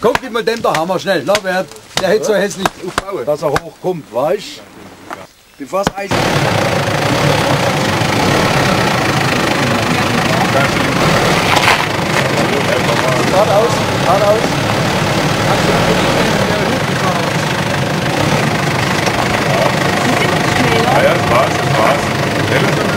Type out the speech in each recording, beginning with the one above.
Guck, gib mal dem da Hammer schnell. Na, wer, der hätte so hässlich aufbauen. Dass er hochkommt, weißt Bevor das Eis. Geradeaus, geradeaus. Ja, ja, das war's, das war's.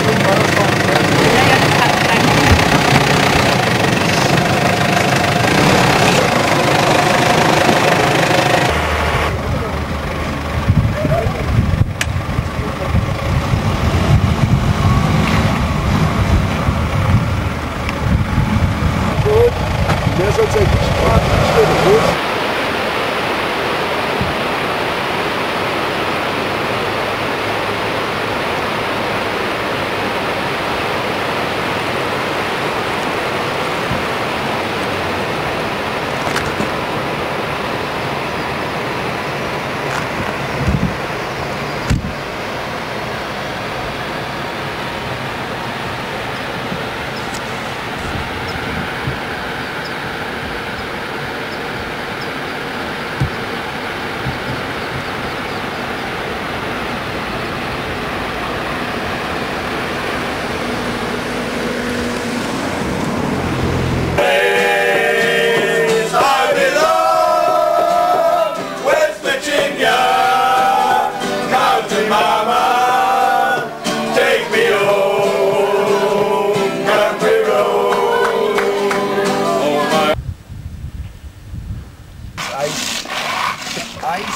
10 ao dia 24 de fevereiro. Eis. Eis.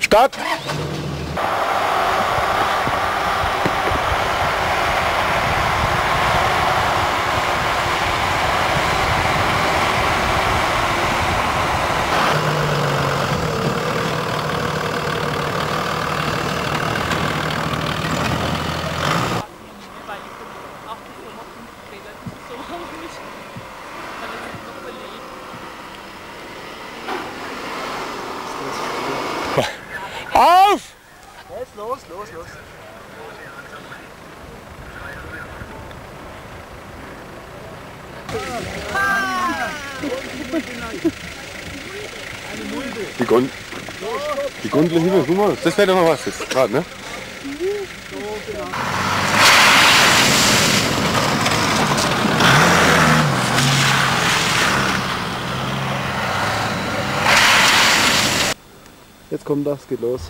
Start! Auf! Jetzt los, los, los. Die, Gon die Gondel hier, guck mal, das wäre doch noch was jetzt gerade, ne? Jetzt kommt das, geht los.